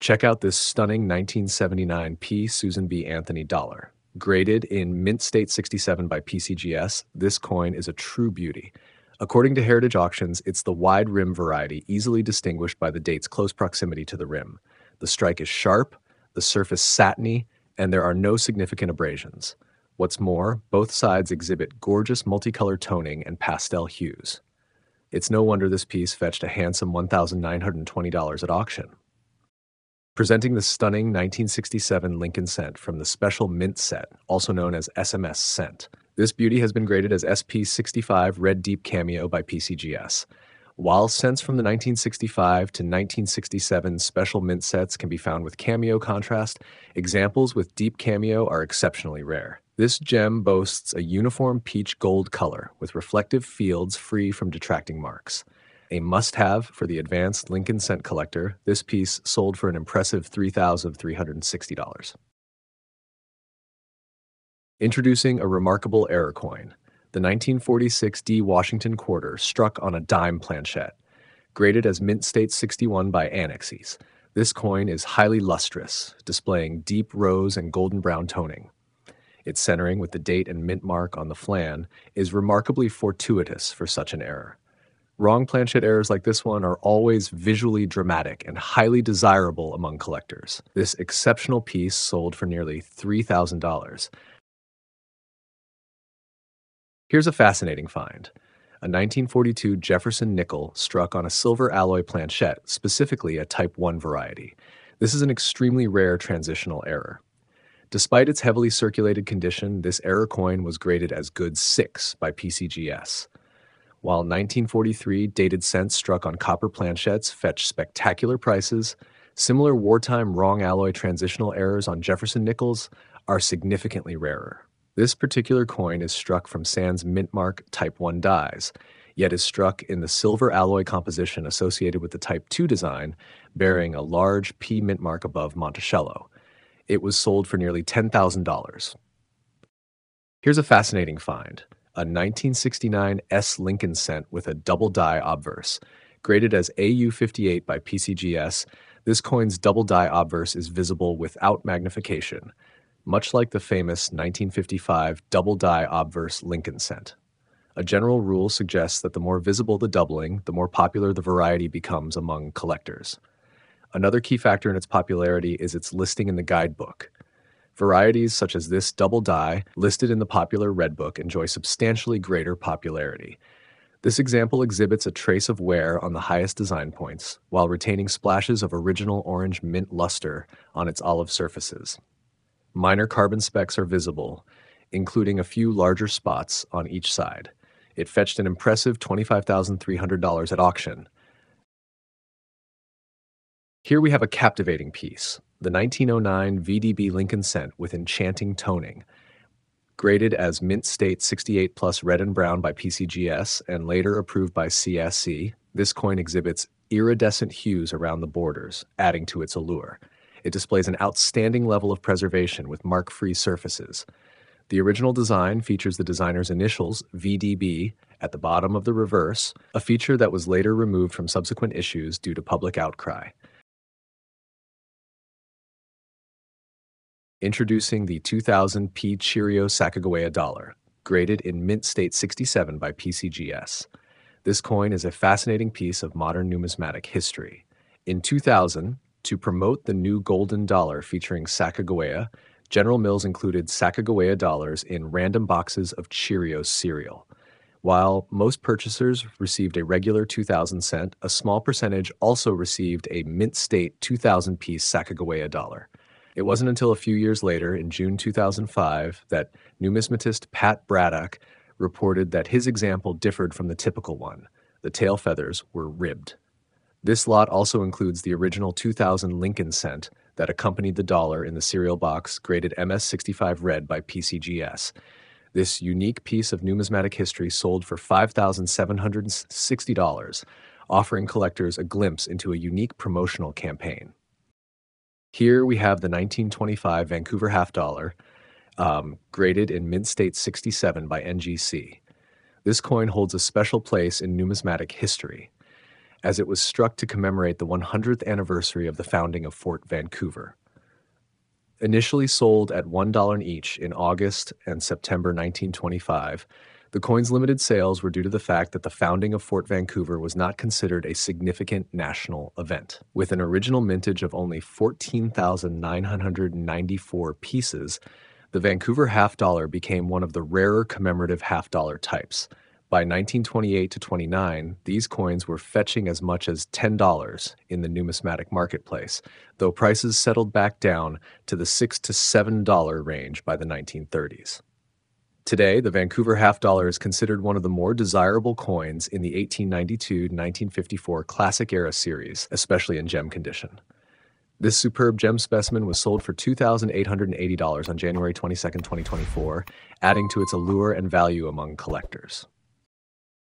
Check out this stunning 1979 P. Susan B. Anthony dollar. Graded in Mint State 67 by PCGS, this coin is a true beauty. According to Heritage Auctions, it's the wide rim variety, easily distinguished by the date's close proximity to the rim. The strike is sharp, the surface satiny, and there are no significant abrasions. What's more, both sides exhibit gorgeous multicolored toning and pastel hues. It's no wonder this piece fetched a handsome $1,920 at auction. Presenting the stunning 1967 Lincoln Cent from the Special Mint Set, also known as SMS Cent. This beauty has been graded as SP65 Red Deep Cameo by PCGS. While cents from the 1965 to 1967 special mint sets can be found with cameo contrast, examples with deep cameo are exceptionally rare. This gem boasts a uniform peach gold color with reflective fields free from detracting marks. A must have for the advanced Lincoln Cent collector, this piece sold for an impressive $3,360. Introducing a remarkable error coin, the 1946 D Washington quarter struck on a dime planchette. Graded as Mint State 61 by ANACS, this coin is highly lustrous, displaying deep rose and golden brown toning. Its centering with the date and mint mark on the flan is remarkably fortuitous for such an error. Wrong planchette errors like this one are always visually dramatic and highly desirable among collectors. This exceptional piece sold for nearly $3,000. Here's a fascinating find. A 1942 Jefferson nickel struck on a silver alloy planchette, specifically a Type 1 variety. This is an extremely rare transitional error. Despite its heavily circulated condition, this error coin was graded as good 6 by PCGS while 1943 dated cents struck on copper planchettes fetched spectacular prices, similar wartime wrong alloy transitional errors on Jefferson nickels are significantly rarer. This particular coin is struck from Sands mint mark Type 1 dies, yet is struck in the silver alloy composition associated with the Type 2 design, bearing a large P mint mark above Monticello. It was sold for nearly $10,000. Here's a fascinating find a 1969 S Lincoln cent with a double die obverse. Graded as AU58 by PCGS, this coin's double die obverse is visible without magnification, much like the famous 1955 double die obverse Lincoln cent. A general rule suggests that the more visible the doubling, the more popular the variety becomes among collectors. Another key factor in its popularity is its listing in the guidebook. Varieties such as this double die, listed in the popular Red Book, enjoy substantially greater popularity. This example exhibits a trace of wear on the highest design points, while retaining splashes of original orange mint luster on its olive surfaces. Minor carbon specks are visible, including a few larger spots on each side. It fetched an impressive $25,300 at auction. Here we have a captivating piece, the 1909 VDB Lincoln Cent with enchanting toning. Graded as Mint State 68 plus red and brown by PCGS and later approved by CAC, this coin exhibits iridescent hues around the borders, adding to its allure. It displays an outstanding level of preservation with mark free surfaces. The original design features the designer's initials, VDB, at the bottom of the reverse, a feature that was later removed from subsequent issues due to public outcry. Introducing the 2000 P Cheerio Sacagawea dollar, graded in Mint State 67 by PCGS. This coin is a fascinating piece of modern numismatic history. In 2000, to promote the new golden dollar featuring Sacagawea, General Mills included Sacagawea dollars in random boxes of Cheerios cereal. While most purchasers received a regular 2000 cent, a small percentage also received a Mint State 2000 piece Sacagawea dollar. It wasn't until a few years later, in June 2005, that numismatist Pat Braddock reported that his example differed from the typical one. The tail feathers were ribbed. This lot also includes the original 2000 Lincoln cent that accompanied the dollar in the cereal box graded MS65 red by PCGS. This unique piece of numismatic history sold for $5,760, offering collectors a glimpse into a unique promotional campaign. Here we have the 1925 Vancouver half dollar, um, graded in Mint State 67 by NGC. This coin holds a special place in numismatic history. as it was struck to commemorate the 100th anniversary of the founding of Fort Vancouver. Initially sold at $1 each in August and September 1925, the coin's limited sales were due to the fact that the founding of Fort Vancouver was not considered a significant national event. With an original mintage of only 14,994 pieces, the Vancouver half dollar became one of the rarer commemorative half dollar types. By 1928 to 29, these coins were fetching as much as $10 in the numismatic marketplace, though prices settled back down to the $6 to $7 range by the 1930s. Today, the Vancouver half dollar is considered one of the more desirable coins in the 1892 1954 Classic Era series, especially in gem condition. This superb gem specimen was sold for $2,880 on January 22, 2024, adding to its allure and value among collectors.